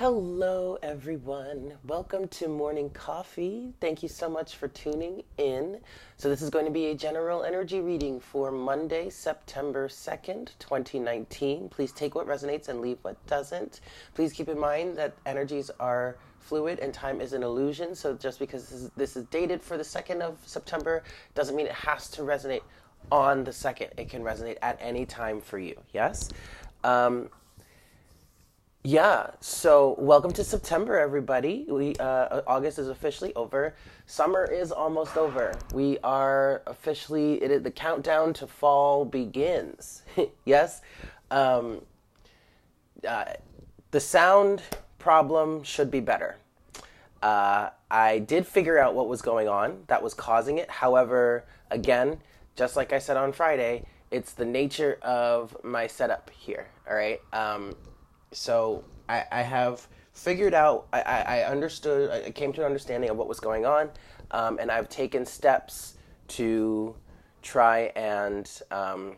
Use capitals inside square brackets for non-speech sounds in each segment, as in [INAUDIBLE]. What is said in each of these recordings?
Hello, everyone. Welcome to Morning Coffee. Thank you so much for tuning in. So, this is going to be a general energy reading for Monday, September 2nd, 2019. Please take what resonates and leave what doesn't. Please keep in mind that energies are fluid and time is an illusion. So, just because this is, this is dated for the 2nd of September doesn't mean it has to resonate on the 2nd. It can resonate at any time for you. Yes? Um, yeah, so welcome to September, everybody. We uh, August is officially over. Summer is almost over. We are officially it, the countdown to fall begins. [LAUGHS] yes, um, uh, the sound problem should be better. Uh, I did figure out what was going on that was causing it. However, again, just like I said on Friday, it's the nature of my setup here. All right. Um, so I, I have figured out, I, I understood, I came to an understanding of what was going on, um, and I've taken steps to try and, um,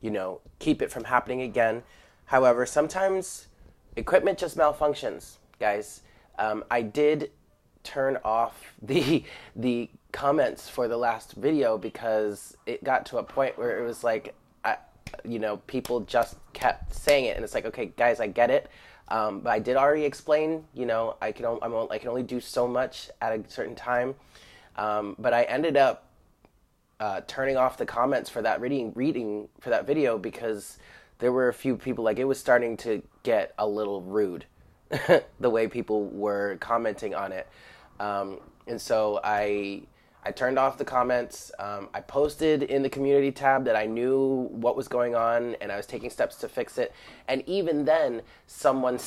you know, keep it from happening again. However, sometimes equipment just malfunctions, guys. Um, I did turn off [LAUGHS] the the comments for the last video because it got to a point where it was like you know, people just kept saying it, and it's like, okay, guys, I get it. Um, but I did already explain, you know, I can, I'm, I can only do so much at a certain time. Um, but I ended up uh, turning off the comments for that reading, reading for that video because there were a few people like it was starting to get a little rude, [LAUGHS] the way people were commenting on it. Um, and so I I turned off the comments. Um, I posted in the community tab that I knew what was going on and I was taking steps to fix it. And even then, someone,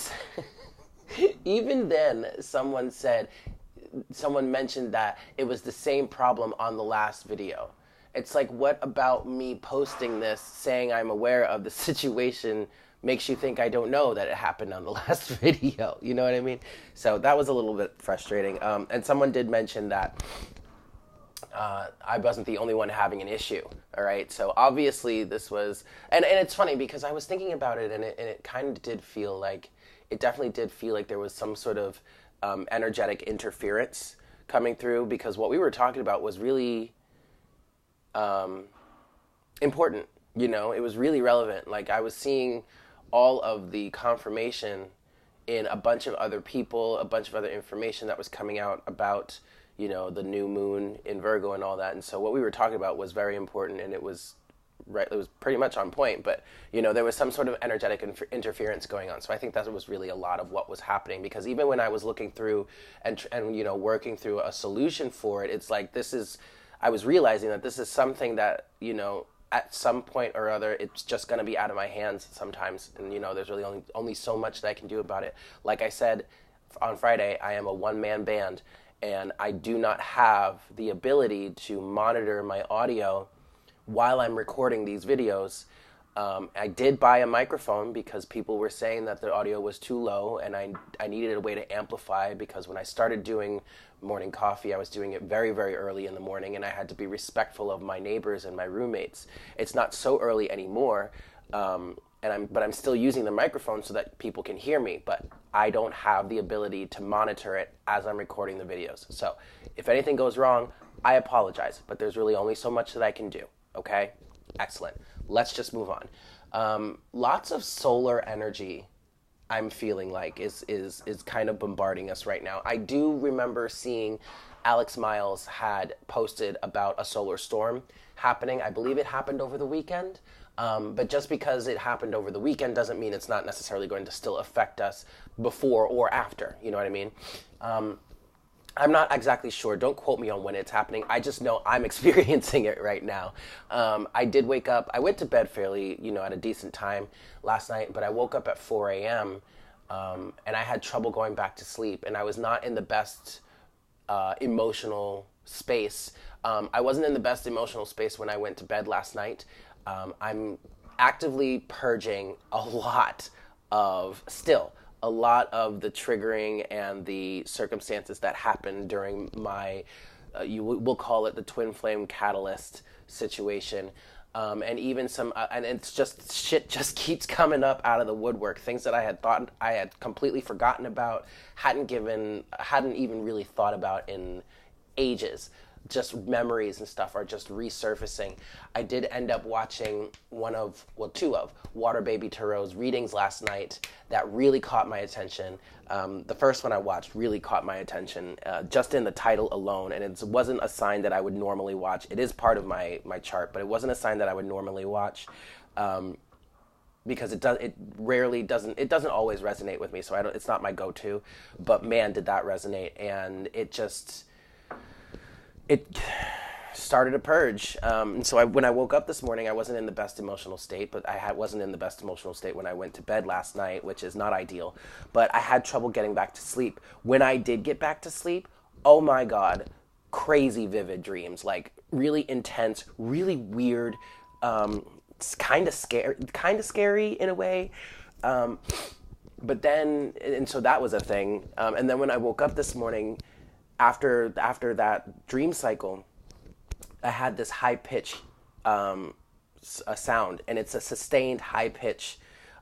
[LAUGHS] even then, someone said, someone mentioned that it was the same problem on the last video. It's like, what about me posting this, saying I'm aware of the [LAUGHS] situation? makes you think I don't know that it happened on the [LAUGHS] last video. You know what I mean? So that was a little bit frustrating. Um, and someone did mention that uh, I wasn't the only one having an issue. All right, so obviously this was, and, and it's funny because I was thinking about it, and it, and it kind of did feel like, it definitely did feel like there was some sort of um, energetic interference coming through because what we were talking about was really um, important. You know, it was really relevant. Like I was seeing all of the confirmation in a bunch of other people, a bunch of other information that was coming out about you know the new moon in Virgo and all that. And so what we were talking about was very important, and it was right. It was pretty much on point. But you know there was some sort of energetic inf- interference going on. So I think that was really a lot of what was happening because even when I was looking through and and you know working through a solution for it, it's like this is. I was realizing that this is something that you know at some point or other it's just going to be out of my hands sometimes and you know there's really only only so much that I can do about it like I said on Friday I am a one man band and I do not have the ability to monitor my audio while I'm recording these videos. Um, I did buy a microphone because people were saying that the audio was too low, and I, I needed a way to amplify because when I started doing morning coffee, I was doing it very, very early in the morning, and I had to be respectful of my neighbors and my roommates. It's not so early anymore, um, and I'm but I'm still using the microphone so that people can hear me, but I don't have the ability to monitor it as I'm recording the videos. So, if anything goes wrong, I apologize, but there's really only so much that I can do, okay? Excellent. Let's just move on. Um, lots of solar energy I'm feeling like is is is kind of bombarding us right now. I do remember seeing Alex Myles had posted about a solar storm happening. I believe it happened over the weekend. Um, but just because it happened over the weekend doesn't mean it's not necessarily going to still affect us before or after. You know what I mean? Um, I'm not exactly sure. Don't quote me on when it's happening. I just know I'm [LAUGHS] experiencing it right now. Um, I did wake up. I went to bed fairly, you know, at a decent time last night, but I woke up at 4 a.m. Um, and I had trouble going back to sleep, and I was not in the best uh, emotional space. Um, I wasn't in the best emotional space when I went to bed last night um, I'm actively purging a lot of still a lot of the triggering and the circumstances that happened during my uh, you will call it the twin flame catalyst situation Um, and even some, uh, and it's just shit just [LAUGHS] keeps coming up out of the woodwork. Things that I had thought I had completely forgotten about, hadn't given, hadn't even really thought about in ages just memories and stuff are just resurfacing. I did end up watching one of, well, two of Water Baby Tarot's readings last night that really caught my attention. Um, the first one I watched really caught my attention uh, just in the title alone, and it wasn't a sign that I would normally watch. It is part of my my chart, but it wasn't a sign that I would normally watch. Um, because it does it rarely doesn't it doesn't always resonate with me so I don't it's not my go-to but man did that resonate and it just it started a purge. Um, and so I, when I woke up this morning, I wasn't in the best emotional state, but I had, wasn't in the best emotional state when I went to bed last night, which is not ideal. But I had trouble getting back to sleep. When I did get back to sleep, oh my God, crazy vivid dreams, like really intense, really weird, um, kind of scary, kind of scary in a way. Um, but then, and so that was a thing. Um, and then when I woke up this morning, after after that dream cycle, I had this high pitch um, a sound, and it's a sustained high pitch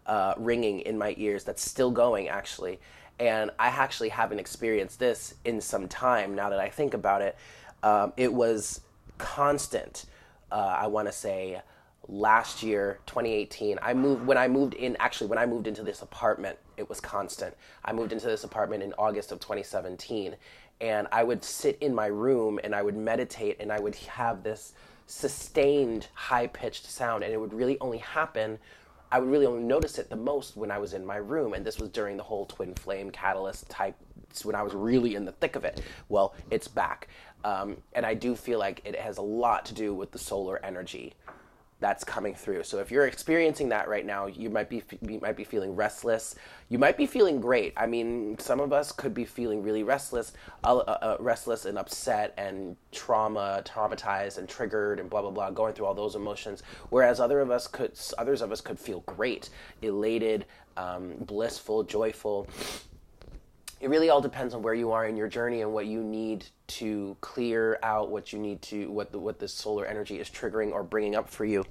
uh, ringing in my ears that's still going actually. And I actually haven't experienced this in some time. Now that I think about it, um, it was constant. Uh, I want to say last year 2018 i moved when i moved in actually when i moved into this apartment it was constant i moved into this apartment in august of 2017 and I would sit in my room and I would meditate and I would have this sustained high pitched sound and it would really only happen I would really only notice it the most when I was in my room and this was during the whole twin flame catalyst type when I was really in the thick of it. Well it's back. Um, and I do feel like it has a lot to do with the solar energy that's coming through. So if you're experiencing that right now, you might be you might be feeling restless. You might be feeling great. I mean, some of us could be feeling really restless, uh, uh, uh, restless and upset and trauma, traumatized and triggered and blah blah blah, going through all those emotions. Whereas other of us could others of us could feel great, elated, um, blissful, joyful it really all depends on where you are in your journey and what you need to clear out what you need to what the, what the solar energy is triggering or bringing up for you.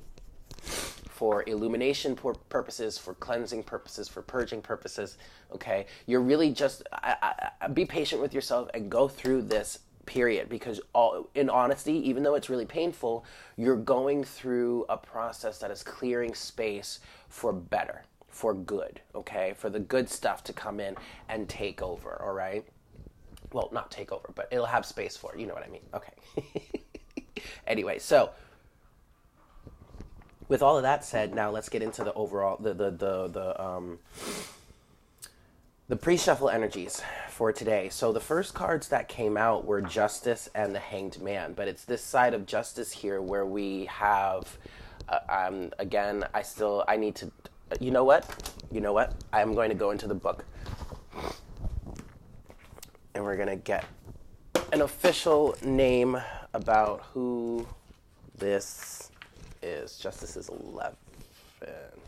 For illumination purposes for cleansing purposes for purging purposes okay? You're really just I, I, be patient with yourself and go through this period because all in honesty even though it's really painful you're going through a process that is clearing space for better for good, okay? For the good stuff to come in and take over, all right? Well, not take over, but it'll have space for it. You know what I mean? Okay. [LAUGHS] anyway, so with all of that said, now let's get into the overall the the the the um the pre-shuffle energies for today. So the first cards that came out were Justice and the Hanged Man, but it's this side of Justice here where we have uh, um, again, I still I need to you know what? You know what? I'm going to go into the book. And we're going to get an official name about who this is. Justice is 11.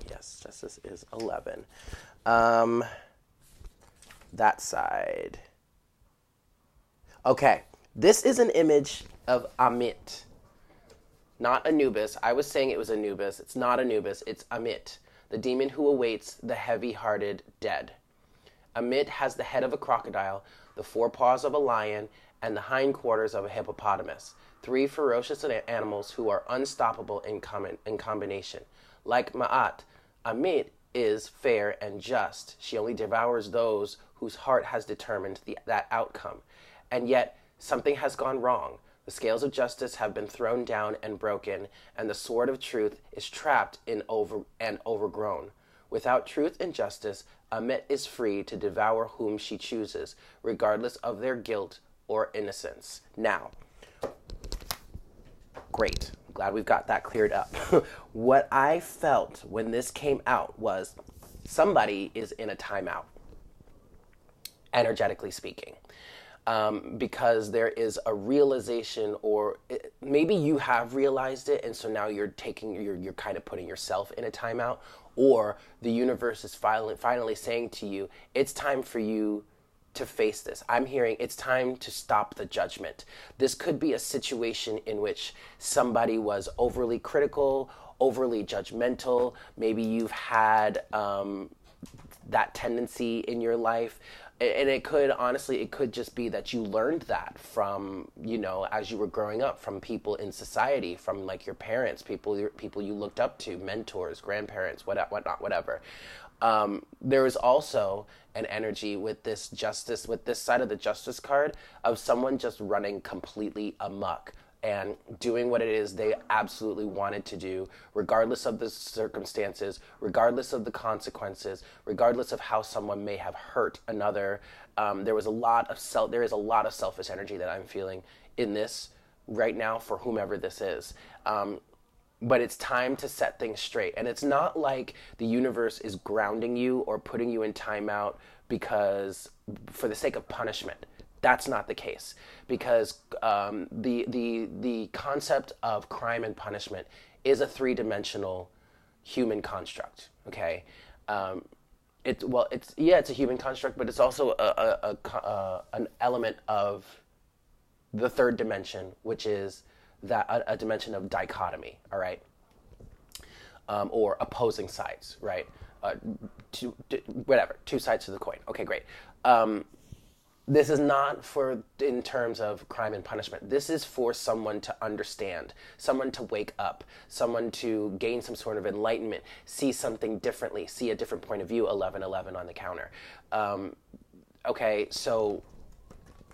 Yes, Justice is 11. Um, that side. Okay, this is an image of Amit, not Anubis. I was saying it was Anubis. It's not Anubis, it's Amit the demon who awaits the heavy hearted dead. Amit has the head of a crocodile, the forepaws of a lion, and the hindquarters of a hippopotamus, three ferocious animals who are unstoppable in, com- in combination. Like Ma'at, Amit is fair and just. She only devours those whose heart has determined the, that outcome. And yet, something has gone wrong. The scales of justice have been thrown down and broken, and the sword of truth is trapped in over and overgrown. Without truth and justice, Amit is free to devour whom she chooses, regardless of their guilt or innocence. Now, great. Glad we've got that cleared up. [LAUGHS] what I felt when this came out was somebody is in a timeout, energetically speaking um, because there is a realization, or it, maybe you have realized it, and so now you're taking, you're, you're kind of putting yourself in a timeout, or the universe is finally, finally saying to you, it's time for you to face this. I'm hearing it's time to stop the judgment. This could be a situation in which somebody was overly critical overly judgmental. Maybe you've had um, that tendency in your life and it could honestly it could just be that you learned that from you know as you were growing up from people in society from like your parents people people you looked up to mentors grandparents what whatnot whatever. Um, there is also an energy with this justice with this side of the justice card of someone just running completely amok and doing what it is they absolutely wanted to do, regardless of the circumstances, regardless of the consequences, regardless of how someone may have hurt another. Um, there was a lot of self. There is a lot of selfish energy that I'm feeling in this right now for whomever this is. Um, but it's time to set things straight, and it's not like the universe is grounding you or putting you in timeout because for the sake of punishment that's not the case because um, the the the concept of crime and punishment is a three dimensional human construct. Okay, um, it's well, it's yeah, it's a human construct, but it's also a, a, a, uh, an element of the third dimension, which is that a, a dimension of dichotomy. All right, um, or opposing sides. Right, uh, two, whatever, two sides to the coin. Okay, great. Um, this is not for in terms of crime and punishment. This is for someone to understand, someone to wake up, someone to gain some sort of enlightenment, see something differently, see a different point of view. Eleven eleven on the counter. Um, okay, so,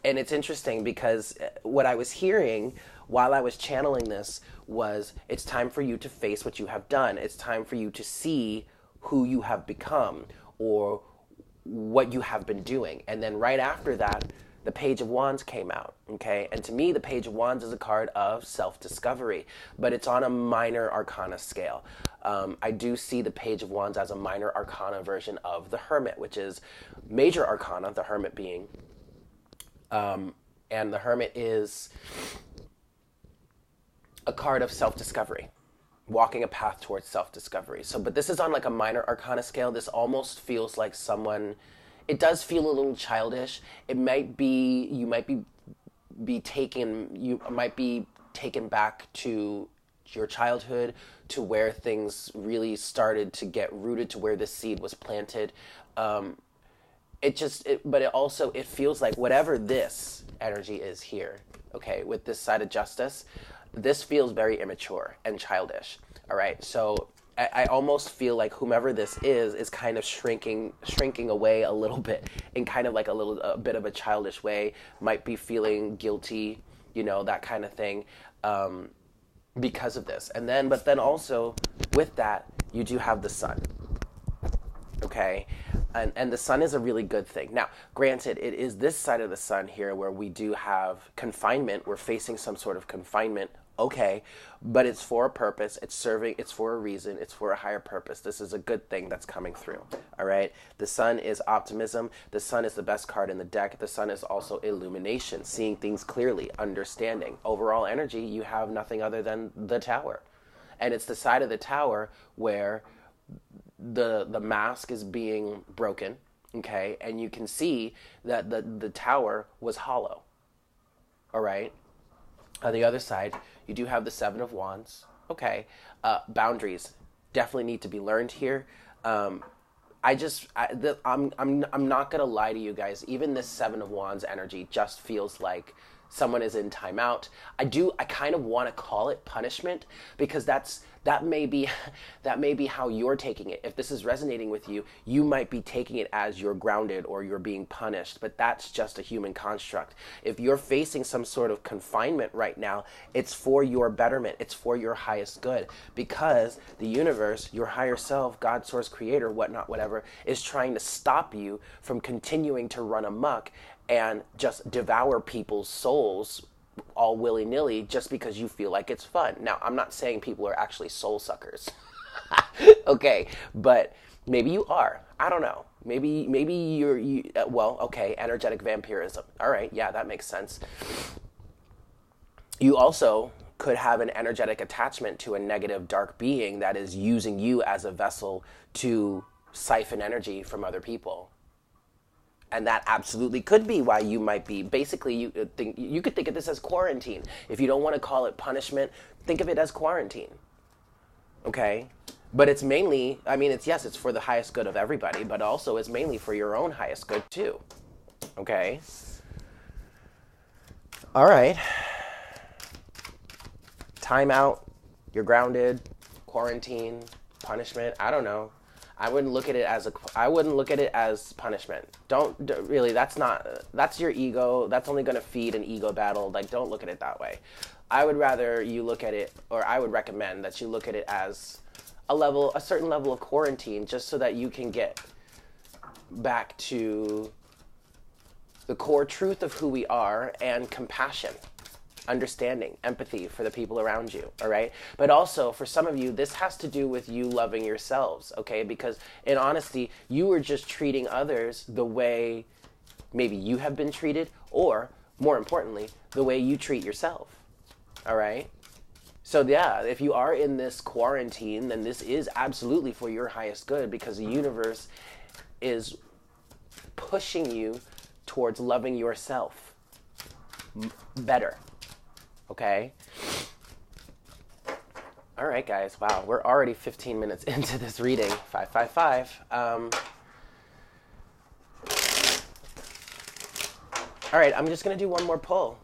and it's interesting because uh, what I was hearing while I was channeling this was it's time for you to face what you have done. It's time for you to see who you have become or what you have been doing. And then right after that, the Page of Wands came out. Okay. And to me, the Page of Wands is a card of self discovery, but it's on a minor arcana scale. Um, I do see the Page of Wands as a minor arcana version of the Hermit, which is major arcana, the Hermit being. Um, and the Hermit is a card of self discovery walking a path towards self-discovery. So, but this is on like a minor arcana scale. This almost feels like someone. It does feel a little childish. It might be you might be be taken you might be taken back to your childhood to where things really started to get rooted to where this seed was planted. Um, it just it, but it also it feels like whatever this energy is here okay with this side of justice this feels very immature and childish. All right, so I, I, almost feel like whomever this is is kind of shrinking, shrinking away a little [LAUGHS] bit in kind of like a little a bit of a childish way. Might be feeling guilty, you know, that kind of thing, um, because of this. And then, but then also with that, you do have the sun. Okay, and, and the sun is a really good thing. Now, granted, it is this side of the sun here where we do have confinement. We're facing some sort of confinement. Okay, but it's for a purpose. It's serving. It's for a reason. It's for a higher purpose. This is a good thing that's coming through. All right. The sun is optimism. The sun is the best card in the deck. The sun is also illumination, seeing things clearly, understanding. Overall energy, you have nothing other than the tower, and it's the side of the tower where the the mask is being broken, okay, and you can see that the the tower was hollow. All right. On the other side, you do have the seven of wands. Okay, uh, boundaries definitely need to be learned here. Um, I just, I, the, I'm, I'm, I'm not gonna lie to you guys. Even this seven of wands energy just feels like someone is in timeout. I do, I kind of want to call it punishment because that's that may be [LAUGHS] that may be how you're taking it if this is resonating with you you might be taking it as you're grounded or you're being punished but that's just a human construct if you're facing some sort of confinement right now it's for your betterment it's for your highest good because the universe your higher self god source creator whatnot whatever is trying to stop you from continuing to run amok and just devour people's souls all willy nilly just because you feel like it's fun. Now, I'm not saying people are actually soul suckers. [LAUGHS] okay, but maybe you are. I don't know. Maybe maybe you're you, uh, well, okay, energetic vampirism. All right, yeah, that makes sense. You also could have an energetic attachment to a negative dark being that is using you as a vessel to siphon energy from other people and that absolutely could be why you might be basically you uh, think you could think of this as quarantine if you don't want to call it punishment think of it as quarantine Okay? But it's mainly, I mean, it's yes, it's for the highest good of everybody, but also it's mainly for your own highest good too. Okay? All right. Time out. You're grounded. Quarantine. Punishment. I don't know. I wouldn't look at it as a. I wouldn't look at it as punishment. Don't really. That's not. That's your ego. That's only going to feed an ego battle. Like, don't look at it that way. I would rather you look at it, or I would recommend that you look at it as a level, a certain level of quarantine, just so that you can get back to the core truth of who we are and compassion, understanding, empathy for the people around you, all right? But also, for some of you, this has to do with you loving yourselves, okay? Because in honesty, you were just treating others the way maybe you have been treated, or more importantly, the way you treat yourself, all right? So, yeah, if you are in this quarantine, then this is absolutely for your highest good because the universe is pushing you towards loving yourself better. Okay? All right, guys. Wow, we're already 15 minutes [LAUGHS] into this reading. 555. Um, all right, I'm just going to do one more pull.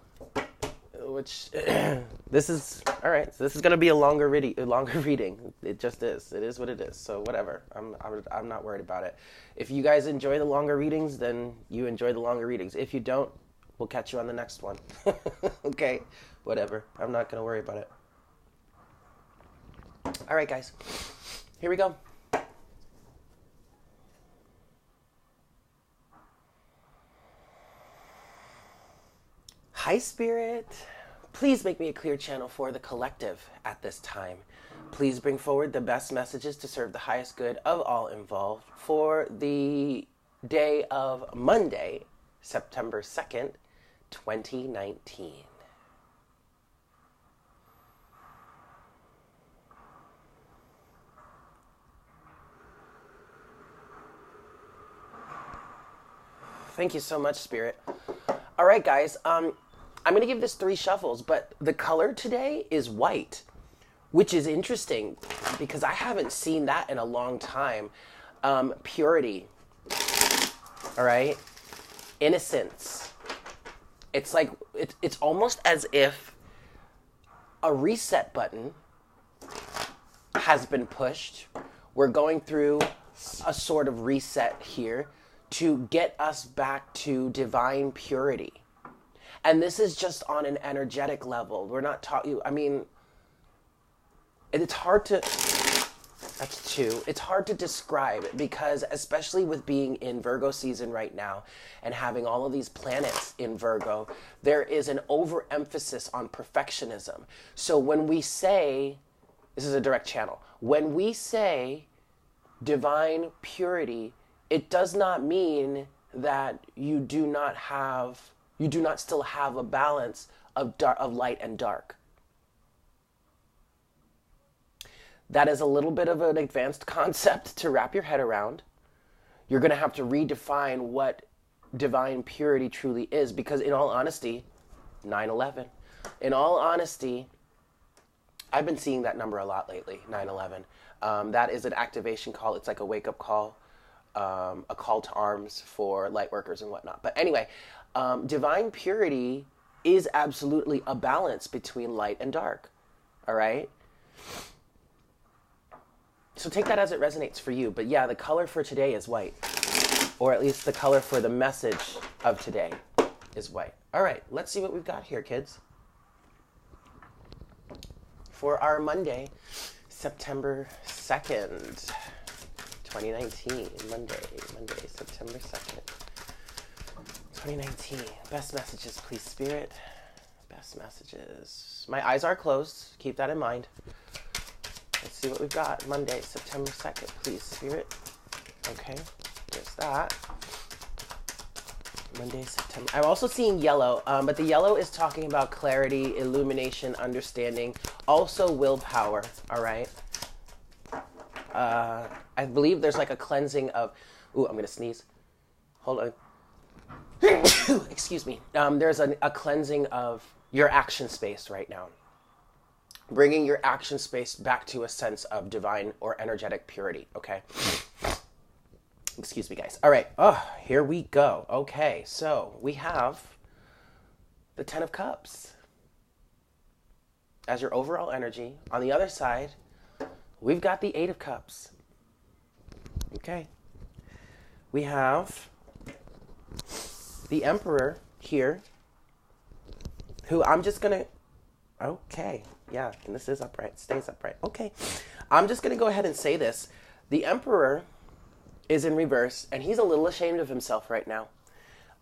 Which, [CLEARS THROAT] this is, all right, so this is going to be a longer, reading, longer [LAUGHS] reading. It just is. It is what it is. So, whatever. I'm, I'm, I'm not worried about it. If you guys enjoy the longer readings, then you enjoy the longer readings. If you don't, we'll catch you on the next one. [LAUGHS] okay, whatever. I'm not going to worry about it. All right, guys. Here we go. Hi, Spirit. Please make me a clear channel for the collective at this time. Please bring forward the best messages to serve the highest good of all involved for the day of Monday, September 2nd, 2019. Thank you so much, Spirit. All right, guys. Um, I'm going to give this three shuffles, but the color today is white, which is interesting because I haven't seen that in a long time. Um, purity. All right. Innocence. It's like, it, it's almost as if a reset button has been pushed. We're going through a sort of reset here to get us back to divine purity. And this is just on an energetic level. We're not taught you, I mean, it's hard to, that's two. It's hard to describe because, especially with being in Virgo season right now and having all of these planets in Virgo, there is an overemphasis on perfectionism. So when we say, this is a direct channel, when we say divine purity, it does not mean that you do not have you do not still have a balance of dark, of light and dark. That is a little bit of an advanced [LAUGHS] concept to wrap your head around. You're going to have to redefine what divine purity truly is because in all honesty 9-11 in all honesty i've been seeing that number a lot lately 9-11 um, that is an activation call. It's like a wake-up call um, a call to arms for light workers and whatnot. But anyway, um, divine purity is absolutely a balance between light and dark. All right? So take that as it resonates for you. But yeah, the color for today is white, or at least the color for the message of today is white. All right, let's see what we've got here, kids. For our Monday, September 2nd. 2019, Monday, Monday, September 2nd, 2019. Best messages, please, Spirit. Best messages. My eyes are closed. Keep that in mind. Let's see what we've got. Monday, September 2nd, please, Spirit. Okay, there's that. Monday, September. I'm also seeing yellow, um, but the yellow is talking about clarity, illumination, understanding, also willpower, all right? Uh, I believe there's like a cleansing of. Ooh, I'm gonna sneeze. Hold on. [COUGHS] Excuse me. Um, there's a, a cleansing of your action space right now. bringing your action space back to a sense of divine or energetic purity. Okay. Excuse me, guys. All right. Oh, here we go. Okay. So we have the Ten of Cups as your overall energy. On the other side, we've got the Eight of Cups. Okay. We have the Emperor here, who I'm just going to. Okay. Yeah, and this is upright, stays upright. Okay. I'm just going to go ahead and say this. The Emperor is in reverse, and he's a little ashamed of himself right now.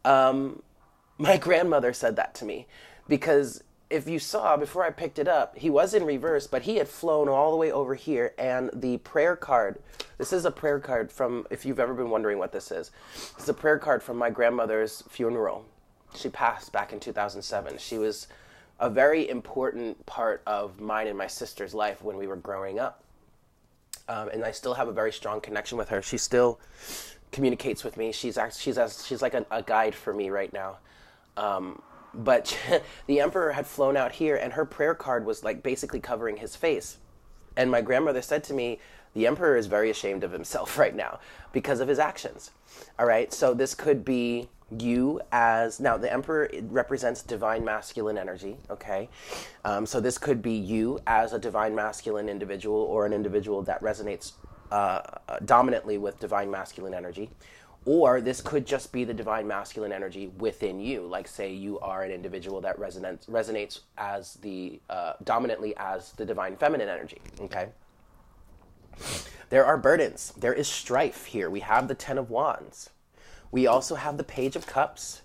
Um, [LAUGHS] my grandmother said that to me because if you saw before I picked it up, he was in reverse, but he had flown all the way over here, and the prayer card. This is a prayer card from, if you've ever been wondering what this is, it's a prayer card from my grandmother's funeral. She passed back in 2007. She was a very important part of mine and my sister's life when we were growing up. Um, and I still have a very strong connection with her. She still communicates with me. She's actually, she's she's like a, a guide for me right now. Um, but [LAUGHS] the emperor had flown out here, and her prayer card was like basically covering his face. And my grandmother said to me, "The emperor is very ashamed of himself [LAUGHS] right now because of his actions." All right, so this could be you as now the emperor represents divine masculine energy okay um, so this could be you as a divine masculine individual or an individual that resonates uh, dominantly with divine masculine energy or this could just be the divine masculine energy within you like say you are an individual that resonates resonates as the uh, dominantly as the divine feminine energy okay there are burdens there is strife here we have the ten of wands we also have the Page of Cups,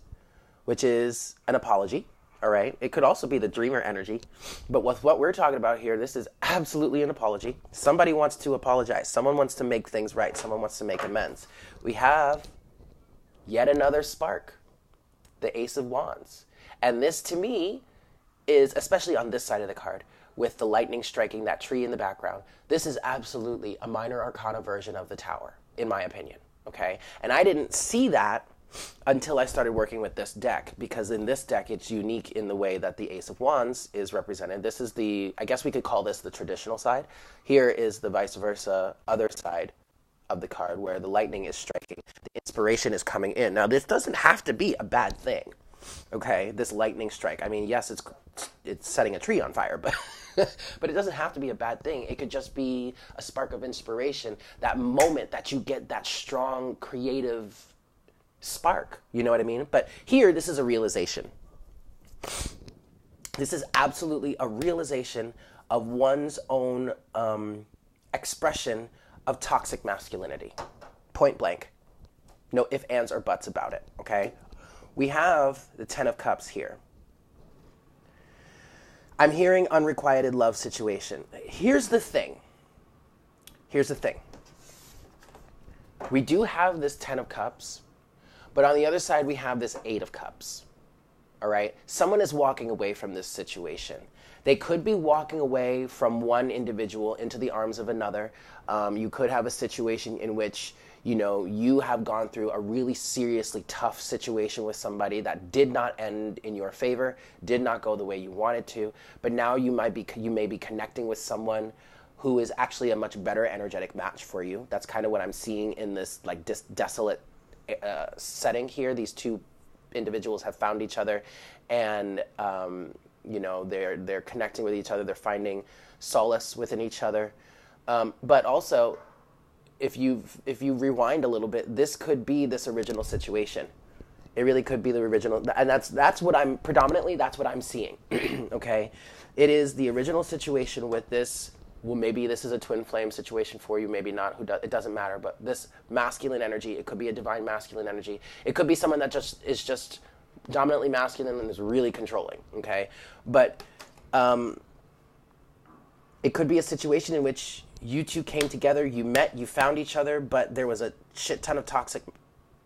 which is an apology. All right. It could also be the dreamer energy. But with what we're talking about here, this is absolutely an apology. Somebody wants to apologize. Someone wants to make things right. Someone wants to make amends. We have yet another spark, the Ace of Wands. And this to me is, especially on this side of the card, with the lightning striking that tree in the background, this is absolutely a minor arcana version of the tower, in my opinion okay? And I didn't see that until I started working with this deck because in this deck it's unique in the way that the Ace of Wands is represented. This is the, I guess we could call this the traditional side. Here is the vice versa other side of the card where the lightning is striking. The inspiration is coming in. Now, this doesn't have to be a bad thing, okay? This lightning strike. I mean, yes, it's it's setting a tree on fire, but [LAUGHS] but it doesn't have to be a bad thing. It could just be a spark of inspiration, that moment that you get that strong creative spark. You know what I mean? But here, this is a realization. This is absolutely a realization of one's own um, expression of toxic masculinity. Point blank. No ifs, ands, or buts about it, okay? We have the Ten of Cups here. I'm hearing unrequited love situation. Here's the thing. Here's the thing. We do have this 10 of cups, but on the other side, we have this 8 of cups. All right? Someone is walking away from this situation. They could be walking away from one individual into the arms of another. Um, you could have a situation in which you know you have gone through a really seriously tough situation with somebody that did not end in your favor did not go the way you wanted to but now you might be you may be connecting with someone who is actually a much better energetic match for you that's kind of what i'm seeing in this like dis- desolate uh, setting here these two individuals have found each other and um, you know they're they're connecting with each other they're finding solace within each other um, but also if you if you rewind a little bit, this could be this original situation. It really could be the original, and that's that's what I'm predominantly that's what I'm seeing. [CLEARS THROAT] okay, it is the original situation with this. Well, maybe this is a twin flame situation for you, maybe not. Who does, it doesn't matter. But this masculine energy, it could be a divine masculine energy. It could be someone that just is just dominantly masculine and is really controlling. Okay, but um, it could be a situation in which you two came together, you met, you found each other, but there was a shit ton of toxic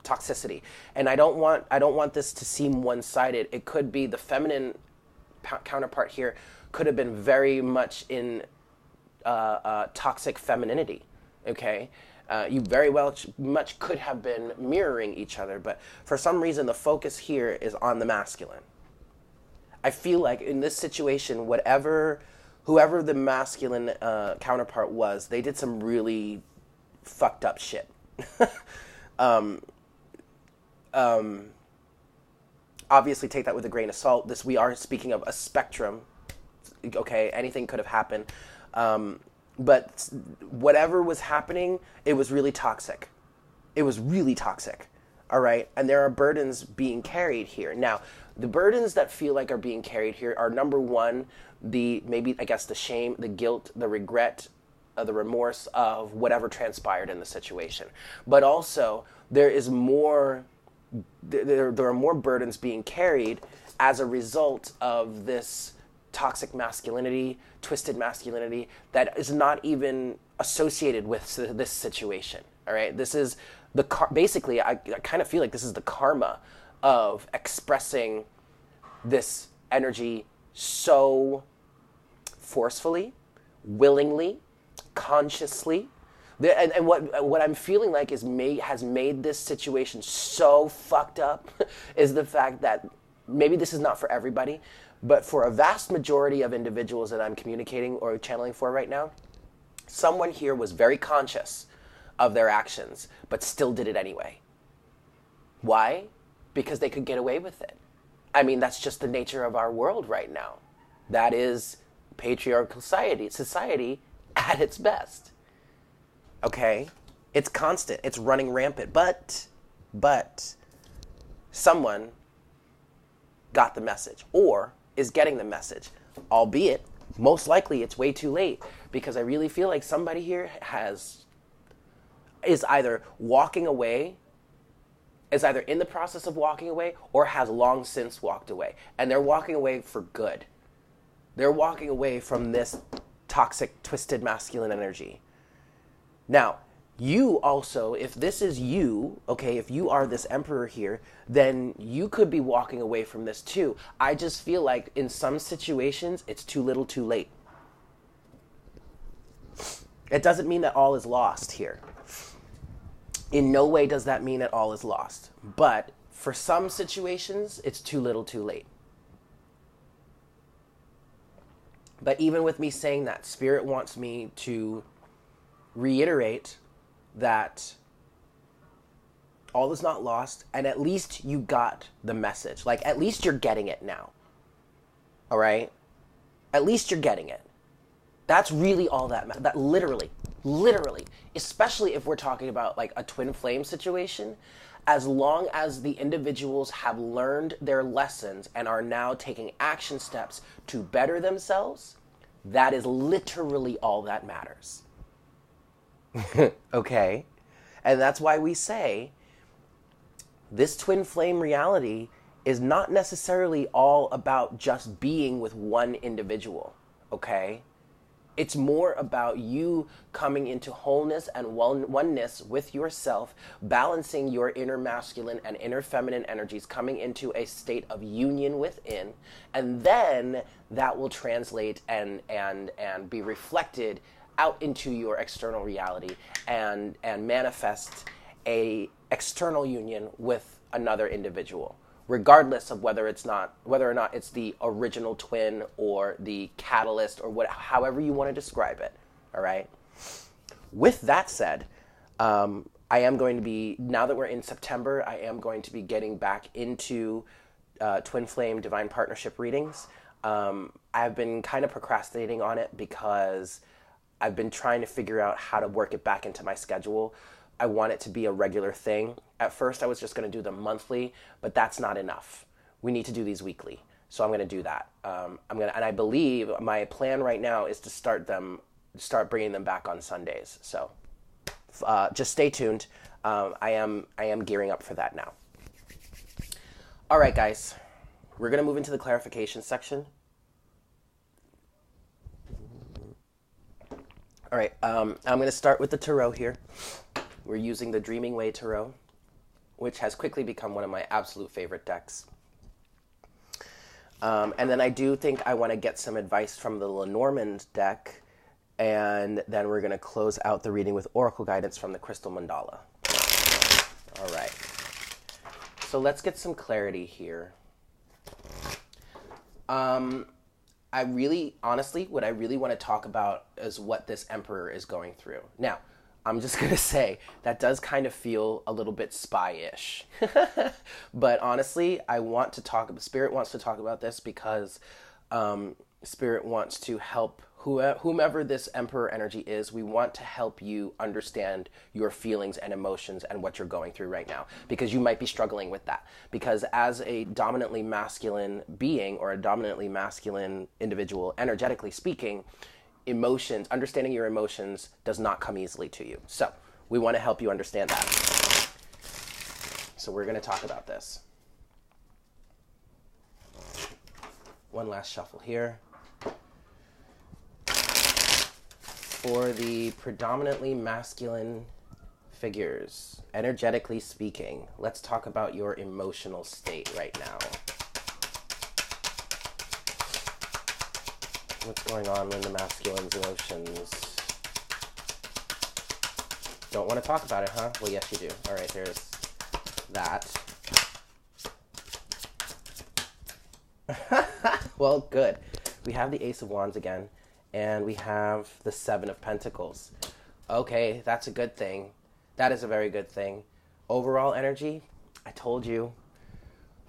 toxicity. And I don't want I don't want this to seem one-sided. It could be the feminine p- counterpart here could have been very much in uh, uh, toxic femininity. Okay. Uh, you very well much could have been mirroring each other, but for some reason the focus here is on the masculine. I feel like in this situation, whatever whoever the masculine uh, counterpart was, they did some really fucked up shit. [LAUGHS] um, um, obviously, take that with a grain of salt. This we are speaking of a spectrum. Okay, anything could have happened, um, but whatever was happening, it was really toxic. It was really toxic. All right, and there are burdens being carried here now. The burdens that feel like are being carried here are number one, the maybe I guess the shame, the guilt, the regret, uh, the remorse of whatever transpired in the situation. But also there is more there, there are more burdens being carried as a result of this toxic masculinity, twisted masculinity that is not even associated with this situation. All right, this is the car- basically. I, I kind of feel like this is the karma of expressing this energy so forcefully, willingly, consciously. And, and what what I'm feeling like is made has made this situation so fucked up [LAUGHS] is the fact that maybe this is not for everybody, but for a vast majority of individuals that I'm communicating or channeling for right now, someone here was very conscious of their actions, but still did it anyway. Why? Because they could get away with it. I mean, that's just the nature of our world right now. That is patriarchal society, society [LAUGHS] at its best. Okay? It's constant. It's running rampant. But but someone got the message or is getting the message, albeit most likely it's way too late because I really feel like somebody here has is either walking away is either in the process of walking away or has long since walked away. And they're walking away for good. They're walking away from this toxic, twisted masculine energy. Now, you also, if this is you, okay, if you are this emperor here, then you could be walking away from this too. I just feel like in some situations, it's too little too late. It doesn't mean that all is lost here. In no way does that mean that all is lost. But for some situations, it's too little too late. But even with me saying that, Spirit wants me to reiterate that all is not lost, and at least you got the message. Like, at least you're getting it now. All right? At least you're getting it. That's really all that matters. That literally, literally, especially if we're talking about like a twin flame situation, as long as the individuals have learned their lessons and are now taking action steps to better themselves, that is literally all that matters. [LAUGHS] okay? And that's why we say this twin flame reality is not necessarily all about just being with one individual, okay? It's more about you coming into wholeness and oneness with yourself, balancing your inner masculine and inner feminine energies, coming into a state of union within, and then that will translate and and and be reflected out into your external reality and and manifest a external union with another individual regardless of whether it's not whether or not it's the original twin or the catalyst or what however you want to describe it all right? With that said um, i am going to be now that we're in september i am going to be getting back into uh, twin flame divine partnership readings. Um, i've been kind of procrastinating on it because i've been trying to figure out how to work it back into my schedule I want it to be a regular thing. At first, I was just going to do them monthly, but that's not enough. We need to do these weekly. So I'm going to do that. Um, I'm going to, and I believe my plan right now is to start them, start bringing them back on Sundays. So uh, just stay tuned. Um, I am, I am gearing up for that now. All right, guys, we're going to move into the clarification section. All right, um, I'm going to start with the tarot here. We're using the Dreaming Way Tarot, which has quickly become one of my absolute favorite decks. Um, and then I do think I want to get some advice from the Lenormand deck, and then we're going to close out the reading with Oracle guidance from the Crystal Mandala. All right. So let's get some clarity here. Um, I really, honestly, what I really want to talk about is what this emperor is going through. Now, I'm just [LAUGHS] going to say that does kind of feel a little bit spy ish. [LAUGHS] but honestly, I want to talk, Spirit wants to talk about this because um, Spirit wants to help whomever this emperor energy is, we want to help you understand your feelings and emotions and what you're going through right now because you might be struggling with that. Because as a dominantly masculine being or a dominantly masculine individual, energetically speaking, emotions, understanding your emotions does not come easily to you. So, we want to help you understand that. So, we're going to talk about this. One last shuffle here. For the predominantly masculine figures, energetically speaking, let's talk about your emotional state right now. What's going on in the masculine's emotions? Don't want to talk about it, huh? Well, yes, you do. All right, there's that. [LAUGHS] well, good. We have the Ace of Wands again and we have the Seven of Pentacles. Okay, that's a good thing. That is a very good thing. Overall energy, I told you,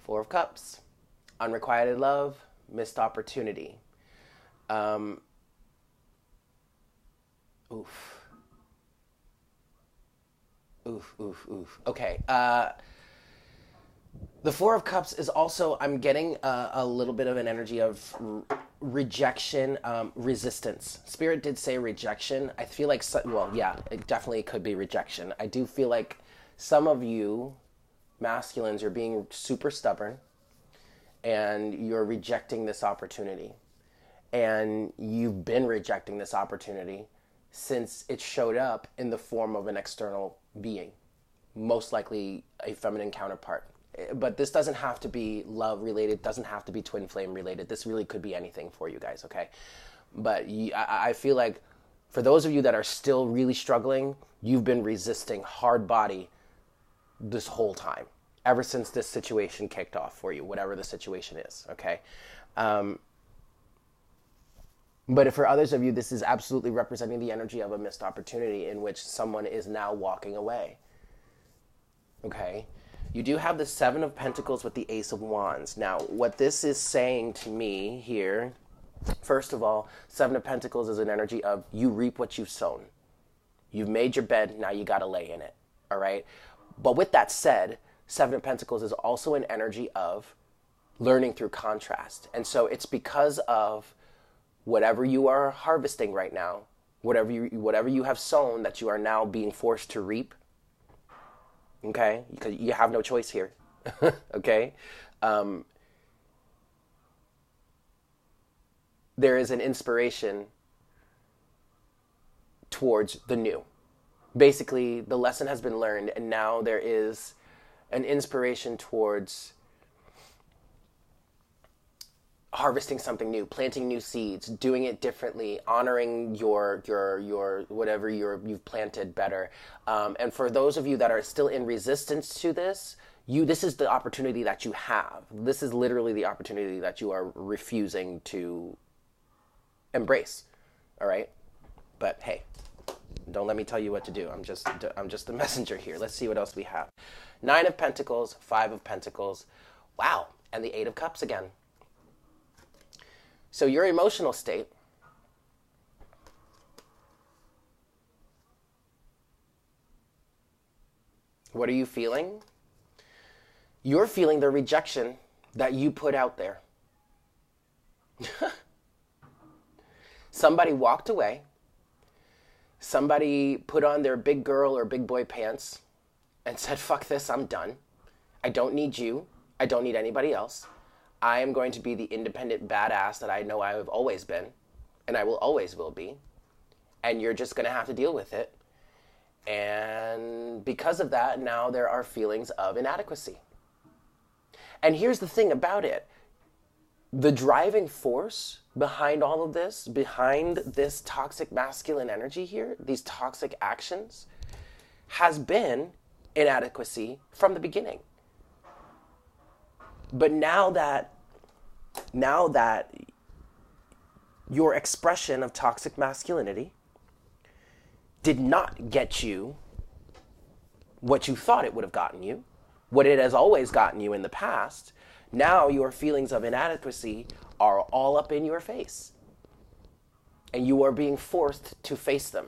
Four of Cups, unrequited love, missed opportunity. Um, oof. Oof, oof, oof. Okay. Uh, the Four of Cups is also, I'm getting a, a little bit of an energy of rejection, um, resistance. Spirit did say rejection. I feel like, well, yeah, it definitely could be rejection. I do feel like some of you masculines are being super stubborn and you're rejecting this opportunity. And you've been rejecting this opportunity since it showed up in the form of an external being, most likely a feminine counterpart but this doesn't have to be love related doesn't have to be twin flame related. This really could be anything for you guys okay? But I, feel like for those of you that are still really struggling you've been resisting hard body this whole time ever since this situation kicked off for you whatever the situation is okay? Um, but for others of you this is absolutely representing the energy of a missed opportunity in which someone is now walking away okay you do have the Seven of Pentacles with the Ace of Wands. Now, what this is saying to me here, first of all, Seven of Pentacles is an energy of you reap what you've sown. You've made your bed, now you got to lay in it. All right? But with that said, Seven of Pentacles is also an energy of learning through contrast. And so it's because of whatever you are harvesting right now, whatever you, whatever you have sown that you are now being forced to reap okay? Because you have no choice here, [LAUGHS] okay? Um, there is an inspiration towards the new. Basically, the lesson has been learned, and now there is an inspiration towards harvesting something new, planting new seeds, doing it differently, honoring your your your whatever you you've planted better. Um, and for those of you that are still in resistance to this, you this is the opportunity that you have. This is literally the opportunity that you are refusing to embrace. All right, but hey, don't let me tell you what to do. I'm just I'm just the [LAUGHS] messenger here. Let's see what else we have. Nine of Pentacles, Five of Pentacles. Wow, and the Eight of Cups again. So, your emotional state What are you feeling? You're feeling the rejection that you put out there. [LAUGHS] Somebody walked away. Somebody put on their big girl or big boy pants and said, fuck this, I'm done. I don't need you. I don't need anybody else. I am going to be the independent badass that I know I have always been, and I will always will be. And you're just going to have to deal with it. And because of that, now there are feelings of inadequacy. And here's the thing about it the driving force behind all of this, behind this toxic masculine energy here, these toxic actions, has been inadequacy from the beginning. But now that now that your expression of toxic masculinity did not get you what you thought it would have gotten you, what it has always gotten you in the past. Now your feelings of inadequacy are all up in your face. And you are being forced to face them.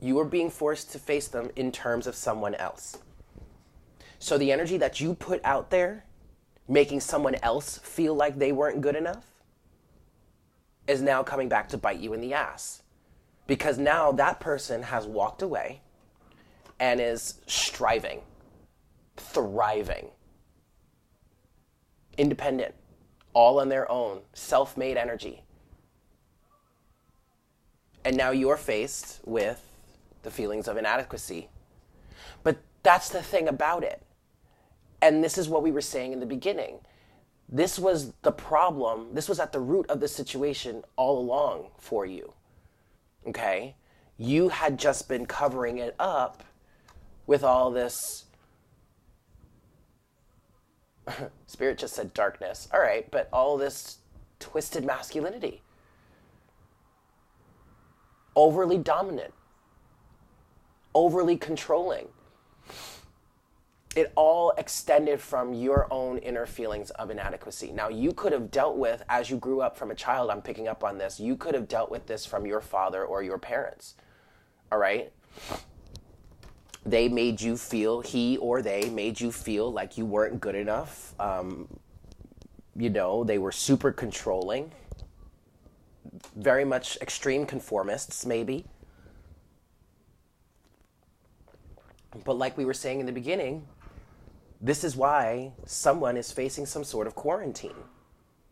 You are being forced to face them in terms of someone else. So the energy that you put out there, making someone else feel like they weren't good enough, is now coming back to bite you in the ass. Because now that person has walked away and is striving, thriving, independent, all on their own, self made energy. And now you're faced with the feelings of inadequacy. But that's the thing about it. And this is what we were saying in the beginning. This was the problem. This was at the root of the situation all along for you. Okay? You had just been covering it up with all this. [LAUGHS] Spirit just said darkness. All right, but all this twisted masculinity. Overly dominant, overly controlling it all extended from your own inner feelings of inadequacy. Now, you could have dealt with, as you grew up from a child, I'm picking up on this, you could have dealt with this from your father or your parents. All right? They made you feel, he or they made you feel like you weren't good enough. Um, you know, they were super controlling, very much extreme conformists, maybe. But like we were saying in the beginning, this is why someone is facing some sort of quarantine.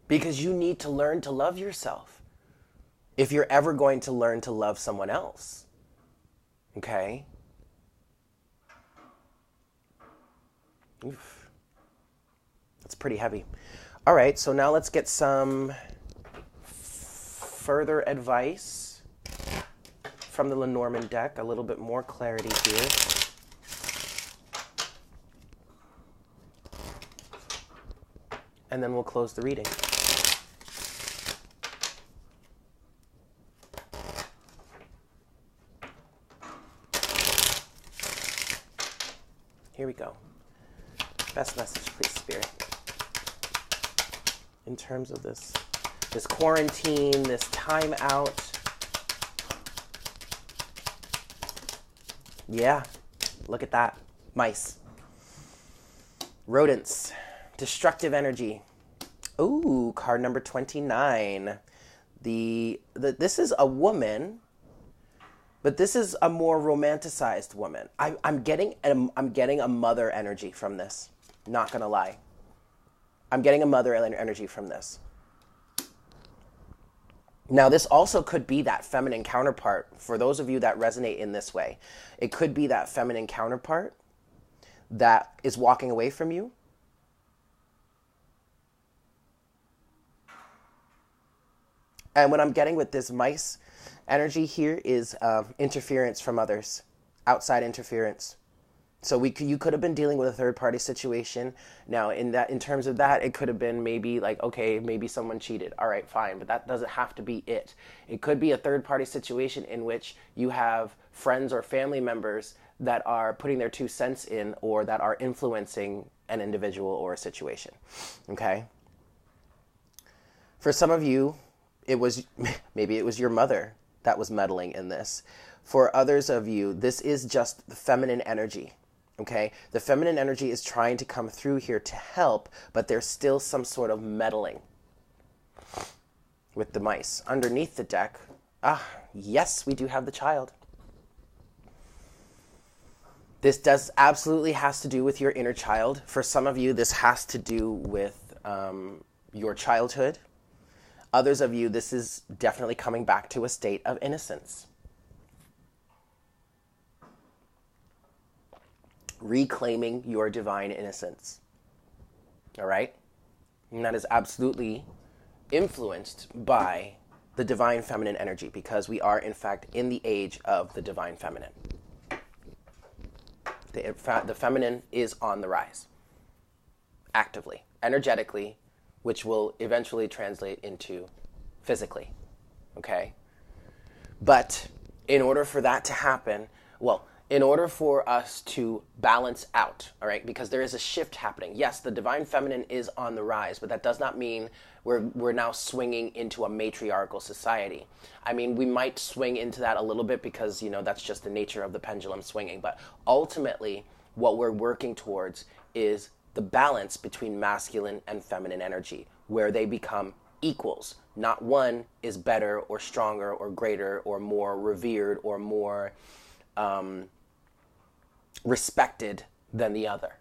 Because you need to learn to love yourself if you're ever going to learn to love someone else. Okay? Oof. That's pretty heavy. All right, so now let's get some further advice from the Lenormand deck, a little bit more clarity here. And then we'll close the reading. Here we go. Best message, please, Spirit. In terms of this, this quarantine, this time out. Yeah, look at that. Mice. Rodents destructive energy. Ooh, card number 29. The, the this is a woman, but this is a more romanticized woman. I, I'm getting I'm getting a mother energy from this. Not gonna lie. I'm getting a mother energy from this. Now, this also could be that feminine counterpart for those of you that resonate in this way. It could be that feminine counterpart that is walking away from you And what I'm getting with this mice energy here is uh, interference from others, outside interference. So we you could have been dealing with a third party situation. Now, in that, in terms of that, it could have been maybe like, okay, maybe someone cheated. All right, fine, but that doesn't have to be it. It could be a third party situation in which you have friends or family members that are putting their two cents in or that are influencing an individual or a situation. Okay. For some of you, it was [LAUGHS] maybe it was your mother that was meddling in this. For others of you, this is just the feminine energy. Okay? The feminine energy is trying to come through here to help, but there's still some sort of meddling with the mice. Underneath the deck, ah, yes, we do have the child. This does absolutely has to do with your inner child. For some of you, this has to do with um, your childhood Others of you, this is definitely coming back to a state of innocence. Reclaiming your divine innocence. All right? And that is absolutely influenced by the divine feminine energy because we are, in fact, in the age of the divine feminine. The, the feminine is on the rise, actively, energetically, which will eventually translate into physically. Okay? But in order for that to happen, well, in order for us to balance out, all right, because there is a shift happening. Yes, the divine feminine is on the rise, but that does not mean we're, we're now swinging into a matriarchal society. I mean, we might swing into that a little bit because, you know, that's just the nature of the pendulum swinging. But ultimately, what we're working towards is the balance between masculine and feminine energy, where they become equals. Not one is better or stronger or greater or more revered or more. Um, respected than the other.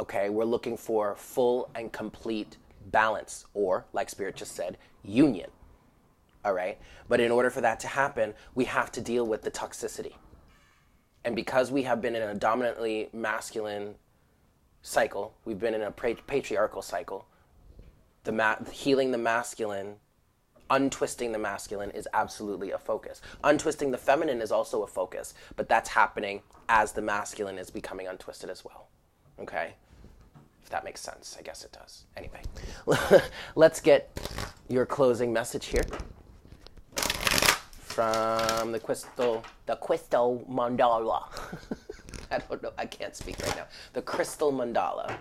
Okay, we're looking for full and complete balance, or, like Spirit just said, union. All right, but in order for that to happen, we have to deal with the toxicity. And because we have been in a dominantly masculine cycle, we've been in a patriarchal cycle, the ma- healing the masculine untwisting the masculine is absolutely a focus. Untwisting the feminine is also a focus, but that's happening as the masculine is becoming untwisted as well. Okay? If that makes sense, I guess it does. Anyway, [LAUGHS] let's get your closing message here from the crystal, the crystal mandala. [LAUGHS] [LAUGHS] I don't know. I can't speak right now. The crystal mandala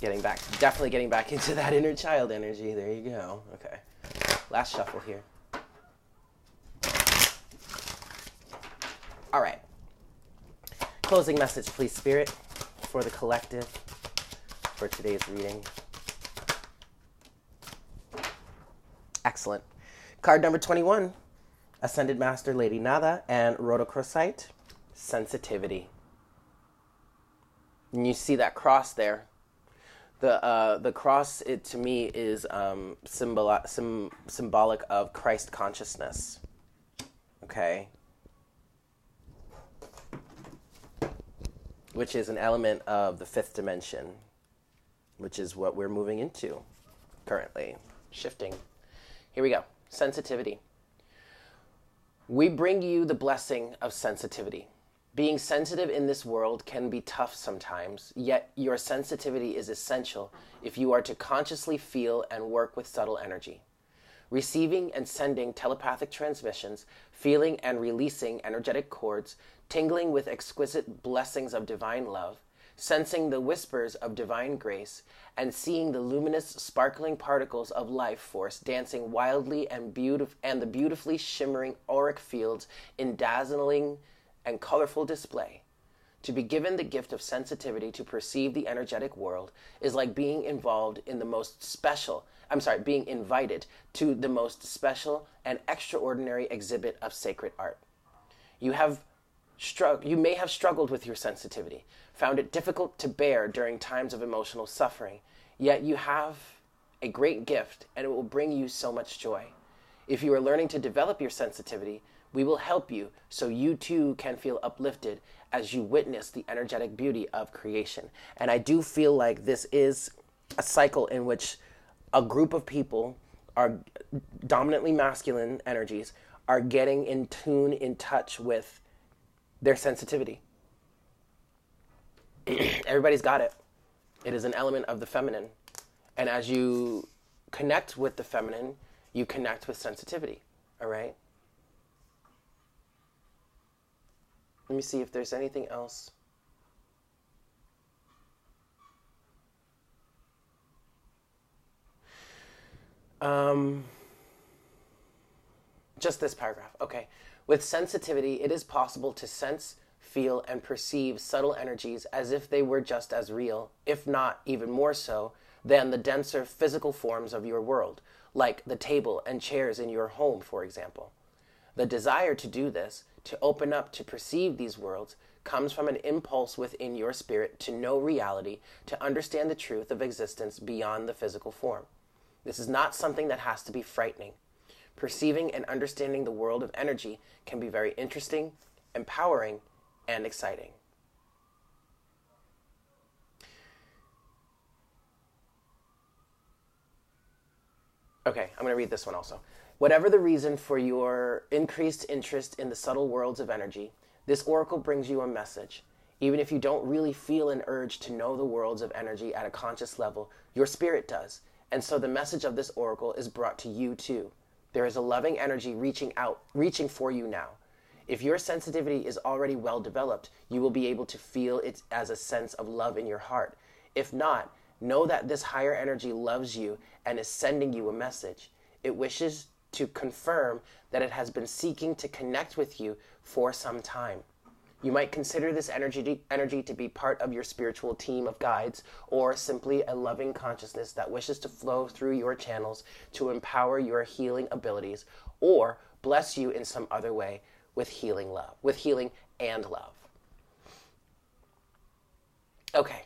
getting back, definitely getting back [LAUGHS] into that inner child energy. There you go. Okay. Last shuffle here. All right. Closing message, please, Spirit, for the collective for today's reading. Excellent. Card number 21 Ascended Master Lady Nada and Rhodochrosite, Sensitivity. And you see that cross there the uh, the cross it to me is um, symbol sim, symbolic of Christ consciousness. Okay. Which is an element of the fifth dimension, which is what we're moving into currently, shifting. Here we go. Sensitivity. We bring you the blessing of sensitivity. Being sensitive in this world can be tough sometimes, yet your sensitivity is essential if you are to consciously feel and work with subtle energy. Receiving and sending telepathic transmissions, feeling and releasing energetic cords, tingling with exquisite blessings of divine love, sensing the whispers of divine grace, and seeing the luminous, sparkling particles of life force dancing wildly and, beautif- and the beautifully shimmering auric fields in dazzling and colorful display. To be given the gift of sensitivity to perceive the energetic world is like being involved in the most special, I'm sorry, being invited to the most special and extraordinary exhibit of sacred art. You have strugg- you may have struggled with your sensitivity, found it difficult to bear during times of emotional suffering, yet you have a great gift and it will bring you so much joy. If you are learning to develop your sensitivity, we will help you so you too can feel uplifted as you witness the energetic beauty of creation. And I do feel like this is a cycle in which a group of people are dominantly masculine energies are getting in tune, in touch with their sensitivity. [CLEARS THROAT] Everybody's got it. It is an element of the feminine. And as you connect with the feminine, you connect with sensitivity. All right? Let me see if there's anything else. Um, just this paragraph. Okay. With sensitivity, it is possible to sense, feel, and perceive subtle energies as if they were just as real, if not even more so, than the denser physical forms of your world, like the table and chairs in your home, for example. The desire to do this to open up to perceive these worlds comes from an impulse within your spirit to know reality, to understand the truth of existence beyond the physical form. This is not something that has to be frightening. Perceiving and understanding the world of energy can be very interesting, empowering, and exciting. Okay, I'm going to read this one also. Whatever the reason for your increased interest in the subtle worlds of energy, this oracle brings you a message. Even if you don't really feel an urge to know the worlds of energy at a conscious level, your spirit does. And so the message of this oracle is brought to you too. There is a loving energy reaching out, reaching for you now. If your sensitivity is already well developed, you will be able to feel it as a sense of love in your heart. If not, know that this higher energy loves you and is sending you a message. It wishes to confirm that it has been seeking to connect with you for some time. You might consider this energy, energy to be part of your spiritual team of guides or simply a loving consciousness that wishes to flow through your channels to empower your healing abilities or bless you in some other way with healing love, with healing and love. Okay.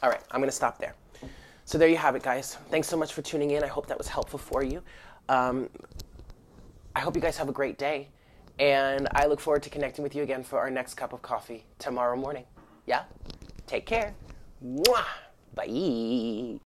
All right, I'm going to stop there. So there you have it, guys. Thanks so much for tuning in. I hope that was helpful for you. Um, I hope you guys have a great day. And I look forward to connecting with you again for our next cup of coffee tomorrow morning. Yeah? Take care. Mwah! Bye.